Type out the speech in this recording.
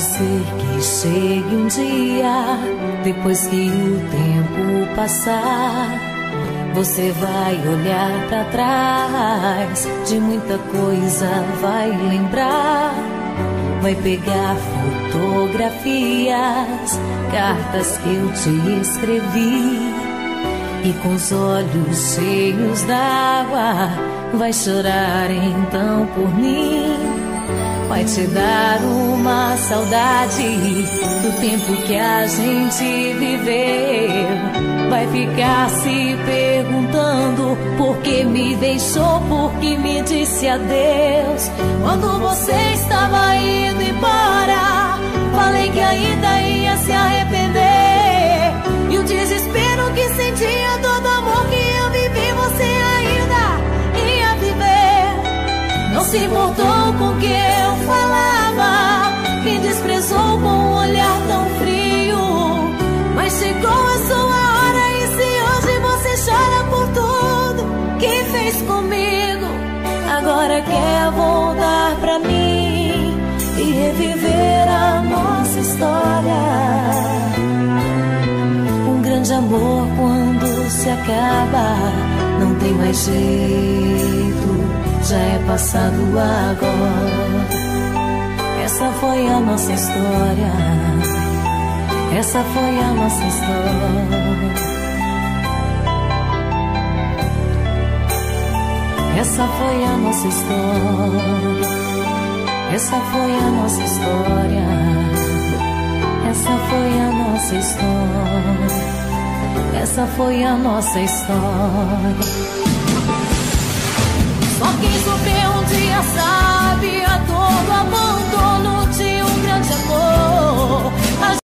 ser que chegue um dia, depois que o tempo passar. Você vai olhar para trás, de muita coisa vai lembrar. Vai pegar fotografias, cartas que eu te escrevi. E com os olhos cheios d'água, vai chorar então por mim vai te dar uma saudade do tempo que a gente viveu. Vai ficar se perguntando por que me deixou, por que me disse adeus. Quando você estava indo embora, Importou com que eu falava, me desprezou com um olhar tão frio. Mas chegou a sua hora e se hoje você chora por tudo que fez comigo, agora quer voltar pra mim e reviver a nossa história. Um grande amor quando se acaba, não tem mais jeito, já é passado agora. Essa foi a nossa história. Essa foi a nossa história. Essa foi a nossa história. Essa foi a nossa história. Essa foi a nossa história. Essa foi a nossa história.